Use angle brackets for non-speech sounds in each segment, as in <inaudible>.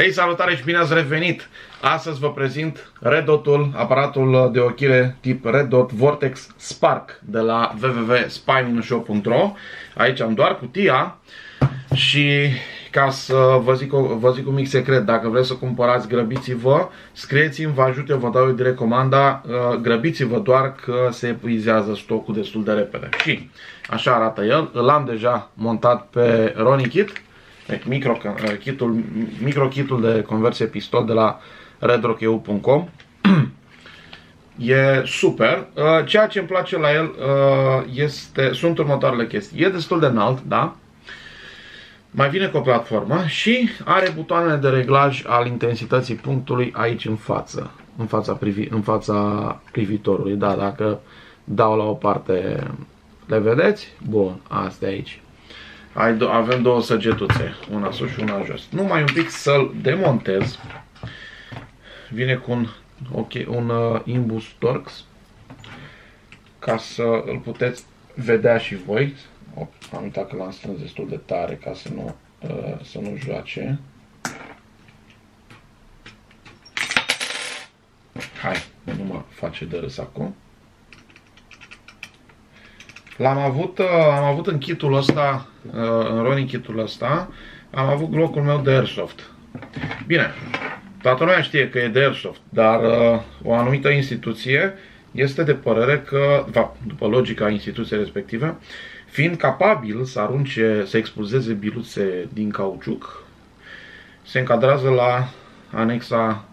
Hei, salutare și bine ați revenit! Astăzi vă prezint Red Dot-ul, aparatul de ochire tip Red Dot Vortex Spark de la www.spy-shop.ro Aici am doar cutia și ca să vă zic, vă zic un mic secret, dacă vreți să cumpărați, grăbiți-vă, scrieți-mi, vă ajut eu, vă dau eu direct comanda, uh, grăbiți-vă doar că se epuizează stocul destul de repede. Și așa arată el, îl am deja montat pe Ronnie Kit, micro, uh, kitul, micro kitul de conversie pistol de la redrockeu.com E super. Uh, ceea ce îmi place la el este, sunt următoarele chestii. E destul de înalt, da? Mai vine cu o platformă și are butoanele de reglaj al intensității punctului aici în față, în fața, privi, în fața privitorului. Da, dacă dau la o parte, le vedeți? Bun, astea aici. Avem două săgetuțe, una sus și una jos. Numai un pic să-l demontez. Vine cu un, okay, un uh, Imbus Torx ca să îl puteți vedea și voi. Am uitat că l-am strâns destul de tare ca să nu, uh, să nu joace. Hai, nu mă face de râs acum. L-am avut, uh, am avut în kitul ăsta, uh, în running kitul ăsta, am avut locul meu de Airsoft. Bine, toată lumea știe că e de Airsoft, dar uh, o anumită instituție este de părere că, după logica instituției respective, fiind capabil să arunce, să expulzeze biluțe din cauciuc, se încadrează la anexa,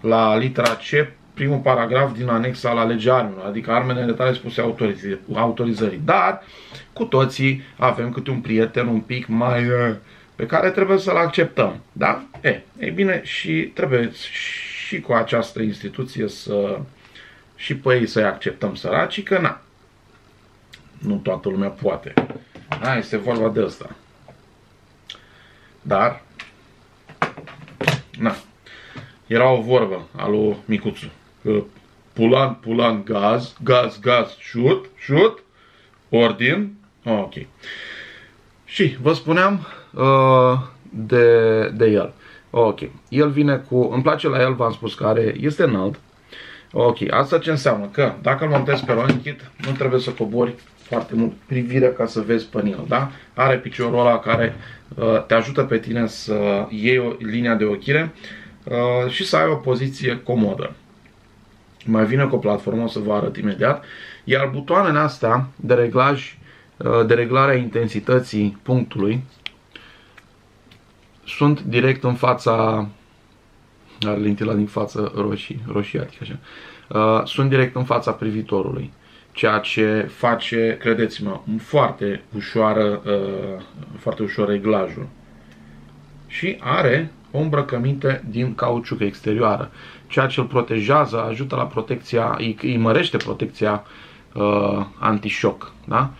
la litera C, primul paragraf din anexa la legea armelor, adică armele letale spuse autorizării. Dar cu toții avem câte un prieten un pic mai pe care trebuie să-l acceptăm. Da? E, e bine, și trebuie și cu această instituție să și pe ei să-i acceptăm săracii, că na, nu toată lumea poate. Da, este vorba de asta. Dar, na, era o vorbă a lui Micuțu. Că pulan, pulan, gaz, gaz, gaz, șut, șut, ordin. Ok. Și vă spuneam uh, de, de el. Ok. El vine cu... Îmi place la el, v-am spus că are, este înalt. Ok. Asta ce înseamnă? Că dacă îl montezi pe Ronikit, nu trebuie să cobori foarte mult privirea ca să vezi pe el, da? Are piciorul ăla care uh, te ajută pe tine să iei o, linia de ochire uh, și să ai o poziție comodă. Mai vine cu o platformă, o să vă arăt imediat. Iar butoanele astea de reglaj, uh, de reglare a intensității punctului sunt direct în fața are lentila din față roșii, roșiatic așa. Uh, sunt direct în fața privitorului ceea ce face, credeți-mă, foarte ușoară, uh, foarte ușor reglajul. Și are o îmbrăcăminte din cauciuc exterioară, ceea ce îl protejează, ajută la protecția, îi, îi mărește protecția uh, antișoc. Da?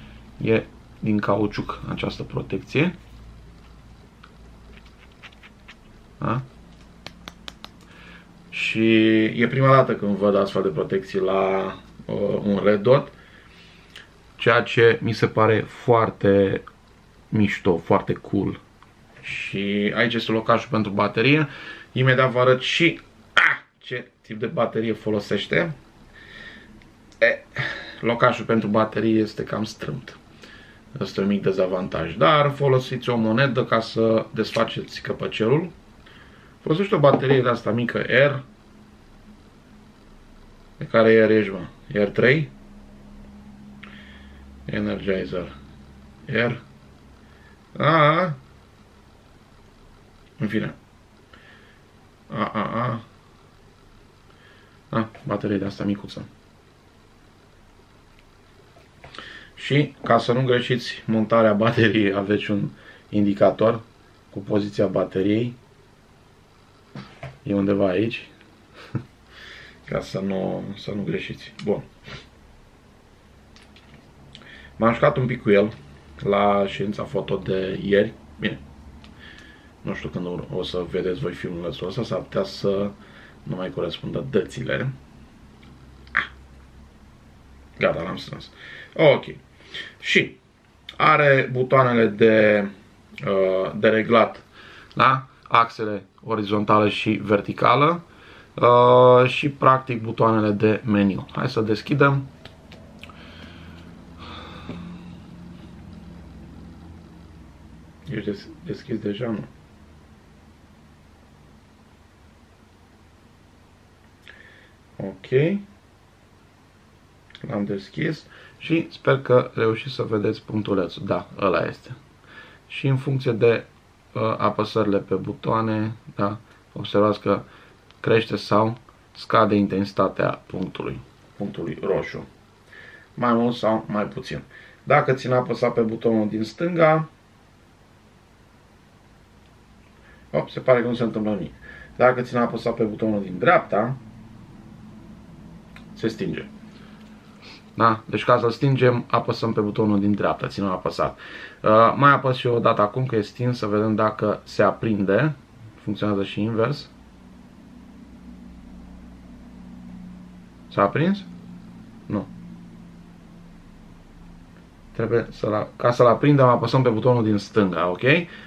E din cauciuc această protecție. Da? Și e prima dată când văd astfel de protecții la uh, un red dot, ceea ce mi se pare foarte mișto, foarte cool. Și aici este locașul pentru baterie. Imediat vă arăt și ah, ce tip de baterie folosește. E, locașul pentru baterie este cam strâmt. Este un mic dezavantaj. Dar folosiți o monedă ca să desfaceți căpăcelul. Folosește o baterie de asta mică R. De care e ești, mă? R3 Energizer R A În fine A, a, a A, baterie de asta micuță Și ca să nu greșiți montarea bateriei aveți un indicator cu poziția bateriei e undeva aici <laughs> ca să nu, să nu greșiți. Bun. M-am jucat un pic cu el la ședința foto de ieri. Bine. Nu știu când o să vedeți voi filmul ăsta, s-ar putea să nu mai corespundă dățile. Ah. Gata, l-am strâns. Ok. Și are butoanele de, uh, de reglat. Da? axele orizontală și verticală uh, și practic butoanele de meniu. Hai să deschidem. Ești des deschis deja, nu? Ok. L-am deschis și sper că reușiți să vedeți punctulețul. Da, ăla este. Și în funcție de uh, apăsările pe butoane, da, observați că crește sau scade intensitatea punctului, punctului roșu. Mai mult sau mai puțin. Dacă țin apăsat pe butonul din stânga, op, se pare că nu se întâmplă nimic. Dacă țin apăsat pe butonul din dreapta, se stinge. Da? Deci ca să-l stingem, apăsăm pe butonul din dreapta, ținem apăsat. Uh, mai apăs și eu o dată acum că e stins, să vedem dacă se aprinde. Funcționează și invers. S-a aprins? Nu. Trebuie să la, ca să-l aprindem, apăsăm pe butonul din stânga, ok?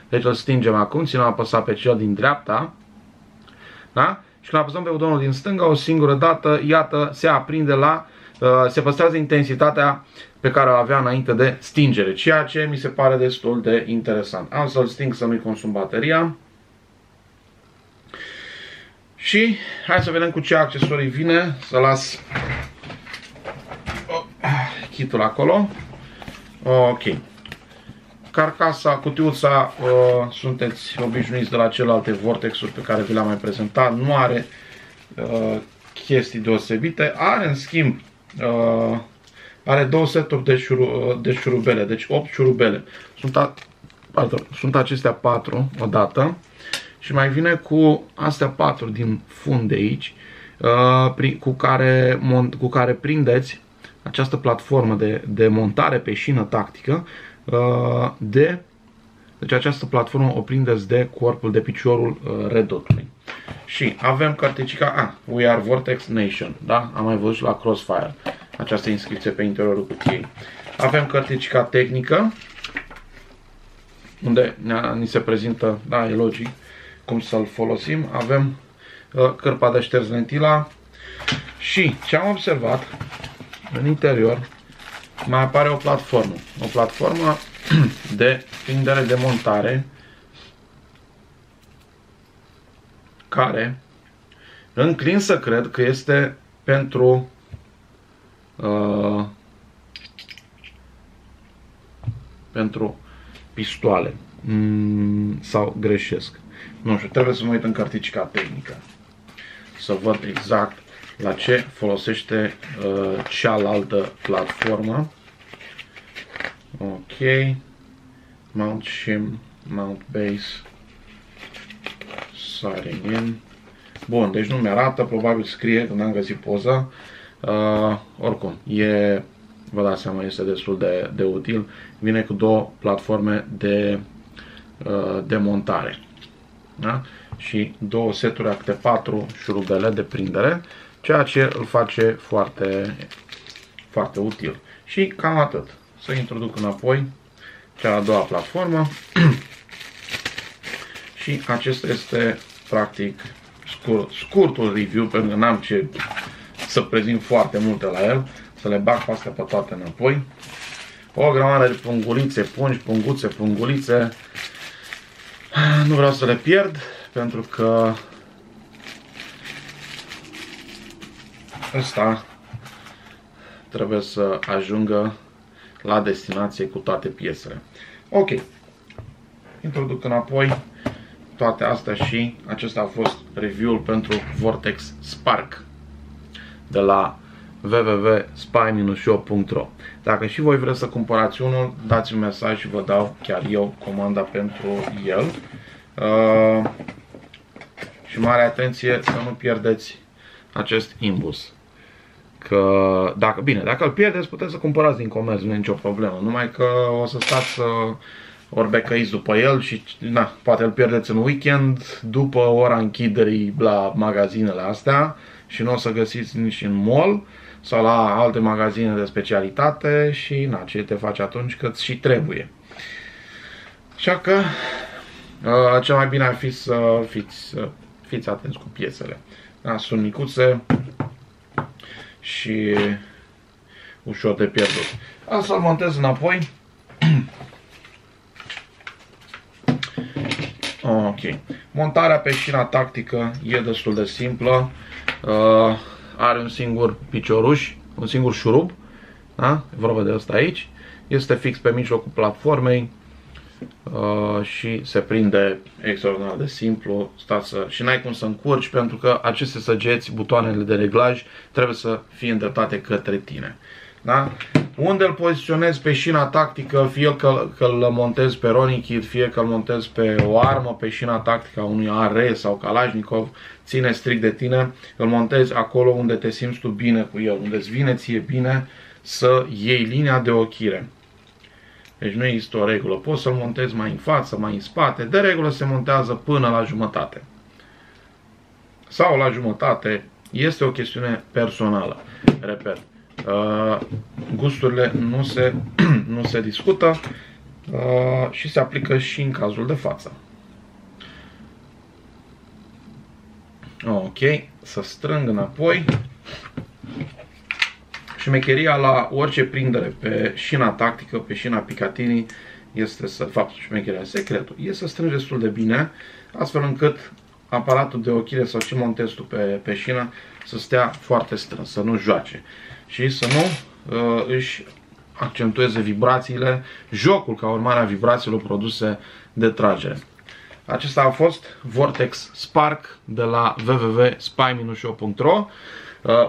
Deci îl stingem acum, ținem apăsat pe cel din dreapta. Da? Și când apăsăm pe butonul din stânga o singură dată, iată, se aprinde la Uh, se păstrează intensitatea pe care o avea înainte de stingere, ceea ce mi se pare destul de interesant. Am să-l sting să nu-i consum bateria. Și hai să vedem cu ce accesorii vine. Să las kitul acolo. Ok. Carcasa, cutiuța, uh, sunteți obișnuiți de la celelalte vortexuri pe care vi le-am mai prezentat. Nu are uh, chestii deosebite. Are, în schimb, uh, are două seturi de, șuru, uh, de șurubele, deci 8 șurubele. Sunt, a, pardon, sunt acestea 4 odată și mai vine cu astea 4 din fund de aici uh, cu, care, cu care prindeți această platformă de, de montare pe șină tactică uh, de deci această platformă o prindeți de corpul, de piciorul uh, redotului. Și avem carticica, a, ah, We Are Vortex Nation, da? Am mai văzut la Crossfire această inscripție pe interiorul cutiei. Avem carticica tehnică, unde ni se prezintă, da, e logic, cum să-l folosim. Avem uh, cârpa de șters lentila și ce am observat în interior mai apare o platformă. O platformă <clears throat> de prindere de montare care înclin să cred că este pentru uh, pentru pistoale mm, sau greșesc. Nu știu, trebuie să mă uit în carticica tehnică să văd exact la ce folosește uh, cealaltă platformă. Ok. Mount shim, mount base, sighting in. Bun, deci nu mi-arată, probabil scrie când am găsit poza. Uh, oricum, e, vă dați seama, este destul de, de util. Vine cu două platforme de, uh, de montare. Da? Și două seturi acte 4 șurubele de prindere, ceea ce îl face foarte, foarte util. Și cam atât. Să introduc înapoi cea a doua platformă <clears throat> și acesta este practic scurt, scurtul review pentru că n-am ce să prezint foarte multe la el, să le bag pe astea pe toate înapoi. O grămadă de pungulițe, pungi, punguțe, pungulițe. Nu vreau să le pierd pentru că ăsta trebuie să ajungă la destinație cu toate piesele. Ok. Introduc înapoi toate astea și acesta a fost review-ul pentru Vortex Spark de la www.spy-shop.ro Dacă și voi vreți să cumpărați unul, dați un mesaj și vă dau chiar eu comanda pentru el. Uh, și mare atenție să nu pierdeți acest imbus. Că dacă, bine, dacă îl pierdeți, puteți să cumpărați din comerț, nu e nicio problemă. Numai că o să stați să ori becăiți după el și na, poate îl pierdeți în weekend după ora închiderii la magazinele astea și nu o să găsiți nici în mall sau la alte magazine de specialitate și na, ce te faci atunci cât și trebuie. Așa că Uh, cel mai bine ar fi să fiți, să fiți atenți cu piesele. Da, sunt micuțe și ușor de pierdut. Asta îl montez înapoi. <clears throat> ok. Montarea pe șina tactică e destul de simplă. Uh, are un singur picioruș, un singur șurub. Da? E vorba de asta aici. Este fix pe mijlocul platformei uh, și se prinde extraordinar de simplu. Stați să... Și n-ai cum să încurci pentru că aceste săgeți, butoanele de reglaj, trebuie să fie îndreptate către tine. Da? Unde îl poziționezi pe șina tactică, fie că, că îl montezi pe Ronikit, fie că îl montezi pe o armă, pe șina tactică a unui AR sau Kalashnikov, ține strict de tine, îl montezi acolo unde te simți tu bine cu el, unde îți vine ție bine să iei linia de ochire. Deci nu există o regulă. Poți să-l montezi mai în față, mai în spate. De regulă se montează până la jumătate. Sau la jumătate. Este o chestiune personală. Repet. Uh, gusturile nu se, <clears throat> nu se discută uh, și se aplică și în cazul de față. Ok, să strâng înapoi. Șmecheria la orice prindere pe șina tactică, pe șina Picatinny, este să, fapt, șmecheria, secretul, e să strângi destul de bine, astfel încât aparatul de ochire sau ce montezi tu pe, pe șină să stea foarte strâns, să nu joace. Și să nu uh, își accentueze vibrațiile, jocul ca urmare a vibrațiilor produse de tragere. Acesta a fost Vortex Spark de la www.spy-show.ro uh,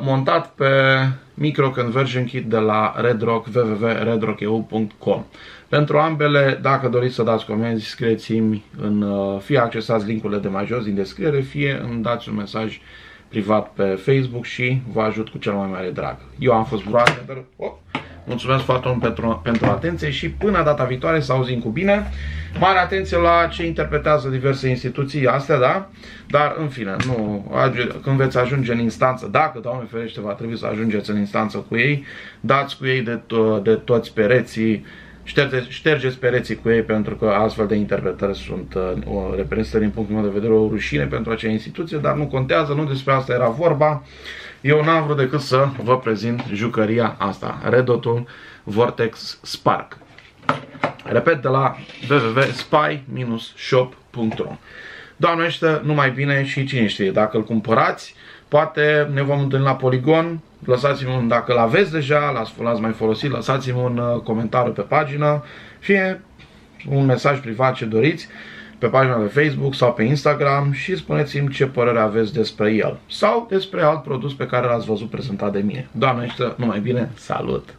montat pe Micro Conversion Kit de la Redrock www.redrockeu.com Pentru ambele, dacă doriți să dați comenzi, scrieți-mi în, uh, fie accesați linkurile de mai jos din descriere, fie îmi dați un mesaj privat pe Facebook și vă ajut cu cel mai mare drag. Eu am fost Broadheader. Oh, mulțumesc foarte mult pentru, pentru atenție și până data viitoare să auzim cu bine. Mare atenție la ce interpretează diverse instituții astea, da? Dar, în fine, nu, când veți ajunge în instanță, dacă, Doamne ferește, va trebui să ajungeți în instanță cu ei, dați cu ei de, to de toți pereții, ștergeți, ștergeți pereții cu ei pentru că astfel de interpretări sunt uh, reprezintă din punctul meu de vedere o rușine pentru acea instituție, dar nu contează, nu despre asta era vorba. Eu n-am vrut decât să vă prezint jucăria asta, Redotul Vortex Spark. Repet, de la www.spy-shop.ro Doamnește, numai bine și cine știe, dacă îl cumpărați, poate ne vom întâlni la Poligon, lăsați-mi un, dacă l aveți deja, l-ați mai folosit, lăsați-mi un uh, comentariu pe pagină, fie un mesaj privat ce doriți, pe pagina de Facebook sau pe Instagram și spuneți-mi ce părere aveți despre el sau despre alt produs pe care l-ați văzut prezentat de mine. Doamne, numai bine, salut!